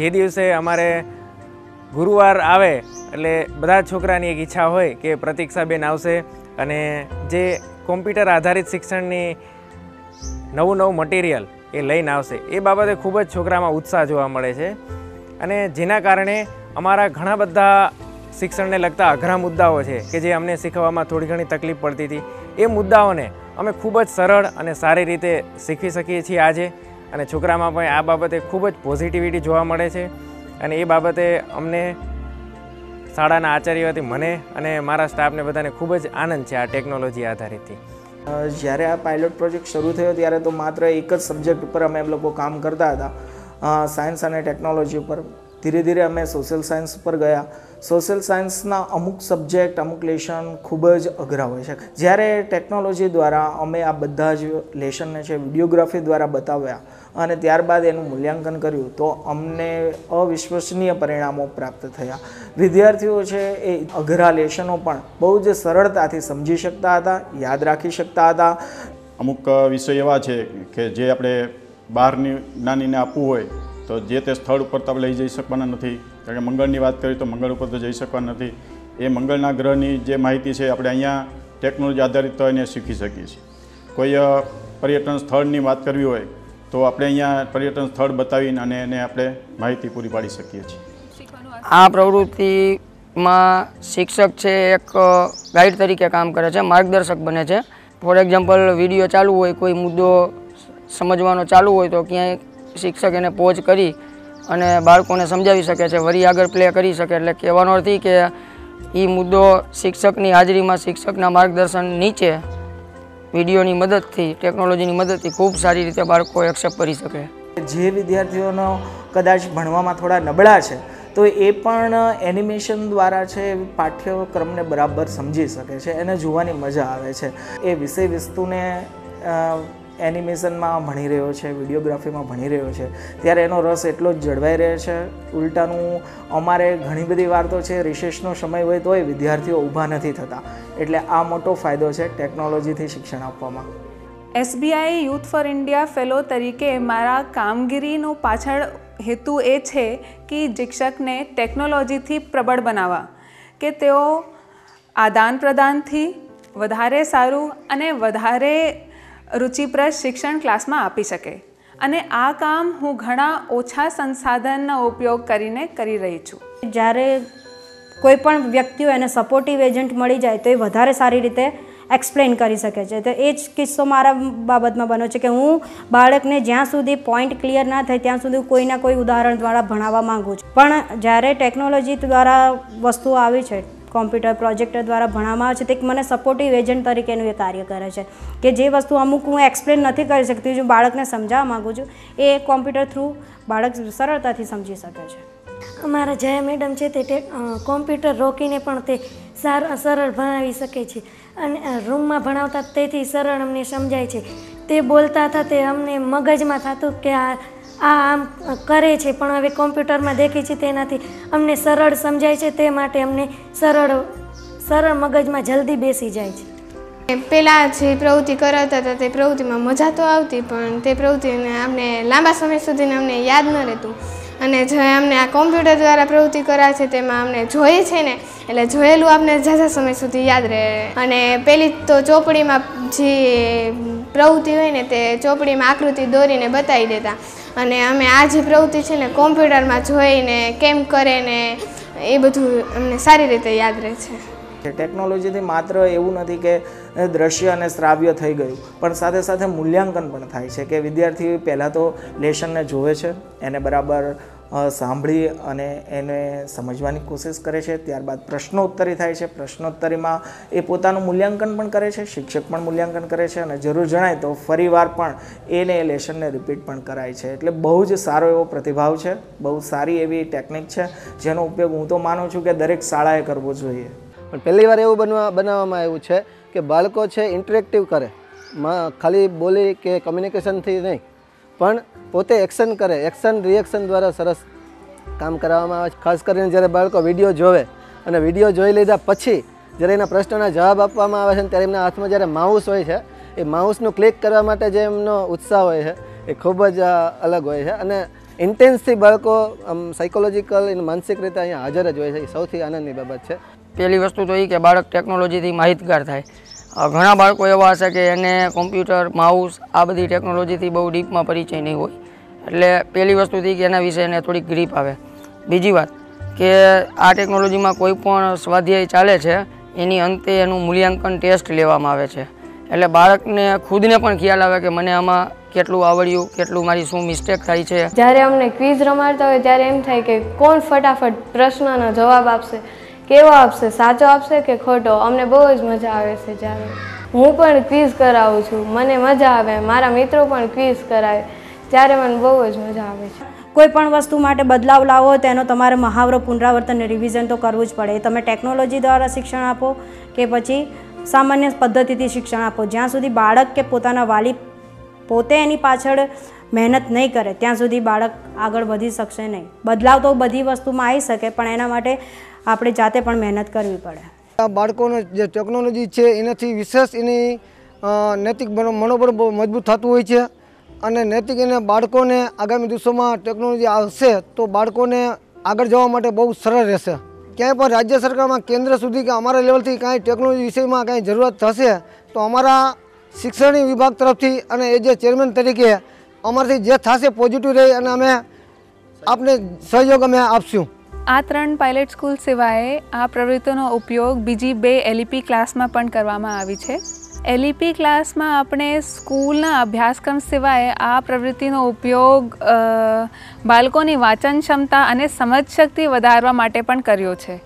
જે દિવસે અમારે ગુરુવાર આવે, એટલે બધા છોકરાની એક ઈચ્છા હોય કે પ્રતિક્ષાબેન આવશે અને જે કોમ્પ્યુટર આધારિત શિક્ષણની નવું નવું મટીરિયલ એ લઈને આવશે, એ બાબતે ખૂબ જ છોકરામાં ઉત્સાહ જોવા મળે છે. અને જેના કારણે અમારા ઘણા બધા શિક્ષણને લગતા અઘરા મુદ્દાઓ છે કે જે અમને શીખવામાં થોડી ઘણી તકલીફ પડતી હતી. એ મુદ્દાઓને અમે ખૂબ જ સરળ અને સારી રીતે શીખી શકીએ છીએ આજે. અને છોકરામાં પણ આ બાબતે ખૂબ જ પોઝિટિવિટી જોવા મળે છે. અને એ બાબતે અમને શાળાના આચાર્યોથી મને અને મારા સ્ટાફને બધાને ખૂબ જ આનંદ છે આ ટેકનોલોજી આધારિતથી જ્યારે આ પાયલોટ પ્રોજેક્ટ શરૂ થયો ત્યારે તો માત્ર એક જ સબ્જેક્ટ ઉપર અમે લોકો કામ કરતા હતા. સાયન્સ અને ટેકનોલોજી ઉપર. ધીરે ધીરે અમે સોશિયલ સાયન્સ ઉપર ગયા. સોશિયલ સાયન્સના અમુક સબ્જેક્ટ અમુક લેશન ખૂબ જ અઘરા હોય છે. જ્યારે ટેકનોલોજી દ્વારા અમે આ બધા જ લેશનને છે વિડીયોગ્રાફી દ્વારા બતાવ્યા અને ત્યારબાદ એનું મૂલ્યાંકન કર્યું, તો અમને અવિશ્વસનીય પરિણામો પ્રાપ્ત થયા. વિદ્યાર્થીઓ છે, એ અઘરા લેશનો પણ બહુ જ સરળતાથી સમજી શકતા હતા, યાદ રાખી શકતા હતા. અમુક વિષય એવા છે કે જે આપણે બહારની જ્ઞાનીને આપવું હોય તો જે તે સ્થળ ઉપર તો લઈ જઈ શકવાના નથી. કારણ કે મંગળની વાત કરીએ તો મંગળ ઉપર તો જઈ શકવાના નથી. એ મંગળના ગ્રહની જે માહિતી છે, આપણે અહીંયા ટેકનોલોજી આધારિત એને શીખી શકીએ છીએ. કોઈ પર્યટન સ્થળની વાત કરવી હોય, તો આપણે અહીંયા પર્યટન સ્થળ બતાવીને અને એને આપણે માહિતી પૂરી પાડી શકીએ છીએ. આ પ્રવૃત્તિમાં શિક્ષક છે, એક ગાઈડ તરીકે કામ કરે છે, માર્ગદર્શક બને છે. ફોર એક્ઝામ્પલ, વીડિયો ચાલુ હોય, કોઈ મુદ્દો સમજવાનો ચાલુ હોય, તો ક્યાંય શિક્ષક એને પોઝ કરી અને બાળકોને સમજાવી શકે છે, વરી આગળ પ્લે કરી શકે. એટલે કહેવાનો અર્થ કે એ મુદ્દો શિક્ષકની હાજરીમાં શિક્ષકના માર્ગદર્શન નીચે વિડીયોની મદદથી ટેકનોલોજીની મદદથી ખૂબ સારી રીતે બાળકો એક્સેપ્ટ કરી શકે. જે વિદ્યાર્થીઓનો કદાચ ભણવામાં થોડા નબળા છે, તો એ પણ એનિમેશન દ્વારા છે, પાઠ્યક્રમને બરાબર સમજી શકે છે એને જોવાની મજા આવે છે. એ વિષય વસ્તુને એનિમેશનમાં ભણી રહ્યો છે વિડીયોગ્રાફીમાં ભણી રહ્યો છે, ત્યારે એનો રસ એટલો જ જળવાઈ રહે છે. ઉલટાનું અમારે ઘણી બધી વાર તો છે રિસેસનો સમય હોય તોય વિદ્યાર્થીઓ ઊભા નથી થતા. એટલે આ મોટો ફાયદો છે ટેકનોલોજીથી શિક્ષણ આપવામાં. SBI youth for India fellow તરીકે મારા કામગીરીનો પાછળ હેતુ એ છે કે શિક્ષકને ટેકનોલોજીથી પ્રબળ બનાવવા. કે તેઓ આદાન પ્રદાનથી વધારે સારું અને વધારે રુચિપ્રદ શિક્ષણ ક્લાસમાં આપી શકે. અને આ કામ હું ઘણા ઓછા સંસાધનનો ઉપયોગ કરીને કરી રહી છું. જ્યારે કોઈ પણ વ્યક્તિઓ એને સપોર્ટિવ એજન્ટ મળી જાય તો એ વધારે સારી રીતે એક્સપ્લેન કરી શકે છે. તો એ જ કિસ્સો મારા બાબતમાં બન્યો છે કે હું બાળકને જ્યાં સુધી પોઈન્ટ ક્લિયર ના થાય ત્યાં સુધી કોઈના કોઈ ઉદાહરણ દ્વારા ભણાવવા માંગુ છું. પણ જ્યારે ટેકનોલોજી દ્વારા વસ્તુઓ આવી છે કોમ્પ્યુટર પ્રોજેક્ટર દ્વારા ભણાવવામાં આવે છે. તે એક મને સપોર્ટિવ એજન્ટ તરીકેનું એ કાર્ય કરે છે. કે જે વસ્તુ અમુક હું એક્સપ્લેન નથી કરી શકતી, જો બાળકને સમજાવવા માગું છું, એ કોમ્પ્યુટર થ્રુ બાળક સરળતાથી સમજી શકે છે. અમારા જયા મેડમ છે તે કોમ્પ્યુટર રોકીને પણ તે સાર, સરળ ભણાવી શકે છે. અને રૂમમાં ભણાવતા તેથી સરળ અમને સમજાય છે. તે બોલતા હતા તે અમને મગજમાં થતું કે આ આ આમ કરે છે, પણ હવે કોમ્પ્યુટરમાં દેખી છે તેનાથી અમને સરળ સમજાય છે, તે માટે અમને સરળ સરળ મગજમાં જલ્દી બેસી જાય છે. પહેલાં જે પ્રવૃત્તિ કરાવતા હતા, તે પ્રવૃત્તિમાં મજા તો આવતી, પણ તે પ્રવૃત્તિને આપણે લાંબા સમય સુધીને અમને યાદ ન રહેતું. અને જે અમને આ કોમ્પ્યુટર દ્વારા પ્રવૃત્તિ કરાવે છે, તેમાં અમને જોઈએ છે ને, એટલે જોયેલું આપણે ઝાઝા સમય સુધી યાદ રહે. અને પેલી તો ચોપડીમાં જે પ્રવૃત્તિ હોય ને, તે ચોપડીમાં આકૃતિ દોરીને બતાવી દેતા. અને અમે આ જે પ્રવૃત્તિ છે ને કોમ્પ્યુટરમાં જોઈને, કેમ કરે ને, એ બધું અમને સારી રીતે યાદ રહે છે. ટેકનોલોજીથી માત્ર એવું નથી કે દ્રશ્ય અને શ્રાવ્ય થઈ ગયું, પણ સાથે સાથે મૂલ્યાંકન પણ થાય છે કે વિદ્યાર્થી પહેલાં તો લેશનને જોવે છે, એને બરાબર સાંભળી અને એને સમજવાની કોશિશ કરે છે. ત્યારબાદ પ્રશ્નોત્તરી થાય છે. પ્રશ્નોત્તરીમાં એ પોતાનું મૂલ્યાંકન પણ કરે છે. શિક્ષક પણ મૂલ્યાંકન કરે છે અને જરૂર જણાય તો ફરીવાર પણ એને એ લેશનને રિપીટ પણ કરાય છે. એટલે બહુ જ સારો એવો પ્રતિભાવ છે. બહુ સારી એવી ટેકનિક છે. જેનો ઉપયોગ હું તો માનું છું કે દરેક શાળાએ કરવો જોઈએ. પણ પહેલી વાર એવું બનવા, બનાવવામાં આવ્યું છે કે બાળકો છે ઇન્ટરેક્ટિવ કરે. ખાલી બોલી કે કમ્યુનિકેશનથી નહીં. પણ પોતે એક્શન કરે. એક્શન રિએક્શન દ્વારા સરસ કામ કરવામાં આવે છે. ખાસ કરીને જ્યારે બાળકો વીડિયો જોવે અને વીડિયો જોઈ લીધા પછી જ્યારે એના પ્રશ્નોના જવાબ આપવામાં આવે છે ત્યારે એમના હાથમાં જ્યારે માઉસ હોય છે, એ માઉસનું ક્લિક કરવા માટે જે એમનો ઉત્સાહ હોય છે, એ ખૂબ જ અલગ હોય છે. અને ઇન્ટેન્સથી બાળકો, આમ સાયકોલોજીકલ અને માનસિક રીતે અહીંયા હાજર જ હોય છે. એ સૌથી આનંદની બાબત છે. પહેલી વસ્તુ તો એ કે બાળક ટેકનોલોજીથી માહિતગાર થાય. ઘણા બાળકો એવા હશે કે એને કોમ્પ્યુટર, માઉસ, આ બધી ટેકનોલોજીથી બહુ ડીપમાં પરિચય નહીં હોય. એટલે પહેલી વસ્તુથી કે એના વિશે એને થોડીક ગ્રીપ આવે. બીજી વાત કે આ ટેકનોલોજીમાં કોઈ પણ સ્વાધ્યાય ચાલે છે, એની અંતે એનું મૂલ્યાંકન ટેસ્ટ લેવામાં આવે છે. એટલે બાળકને ખુદને પણ ખ્યાલ આવે કે મને આમાં કેટલું આવડ્યું, કેટલું મારી શું મિસ્ટેક થાય છે. જ્યારે અમને ક્વિઝ રમાડતા હોય ત્યારે એમ થાય કે કોણ ફટાફટ પ્રશ્નનો જવાબ આપશે. કેવો આપશે? સાચો આપશે કે ખોટો? અમને બહુ જ મજા આવે છે જ્યારે. હું પણ ક્વિઝ કરાવું છું. મને મજા આવે. મારા મિત્રો પણ ક્વિઝ કરાવે. ત્યારે મને બહુ જ મજા આવે છે. કોઈ પણ વસ્તુ માટે બદલાવ લાવો, તેનો તમારે મહાવરો પુનરાવર્તન રિવિઝન તો કરવું જ પડે. તમે ટેકનોલોજી દ્વારા શિક્ષણ આપો કે પછી સામાન્ય પદ્ધતિથી શિક્ષણ આપો. જ્યાં સુધી બાળક કે પોતાના વાલી પોતે એની પાછળ મહેનત નહીં કરે, ત્યાં સુધી બાળક આગળ વધી શકશે નહીં. બદલાવ તો બધી વસ્તુમાં આવી શકે, પણ એના માટે આપણે જાતે પણ મહેનત કરવી પડે. બાળકોનો જે ટેકનોલોજી છે, એનાથી વિશેષ એની નૈતિક મનોબળ બહુ મજબૂત થતું હોય છે. અને નૈતિક એને બાળકોને આગામી દિવસોમાં ટેકનોલોજી આવશે તો બાળકોને આગળ જવા માટે બહુ સરળ રહેશે. ક્યાંય પણ રાજ્ય સરકારમાં કેન્દ્ર સુધી કે અમારા લેવલથી કાંઈ ટેકનોલોજી વિષયમાં કાંઈ જરૂરત થશે, તો અમારા શિક્ષણ વિભાગ તરફથી અને એ જે ચેરમેન તરીકે અમારાથી જે થશે પોઝિટિવ રહી અને અમે આપને સહયોગ અમે આપશું. આ ત્રણ પાયલટ સ્કૂલ સિવાય આ પ્રવૃત્તિનો ઉપયોગ બીજી બે એલઈપી ક્લાસમાં પણ કરવામાં આવી છે. એલઈપી ક્લાસમાં આપણે સ્કૂલના અભ્યાસક્રમ સિવાય આ પ્રવૃત્તિનો ઉપયોગ બાળકોની વાંચન ક્ષમતા અને સમજ શક્તિ વધારવા માટે પણ કર્યો છે.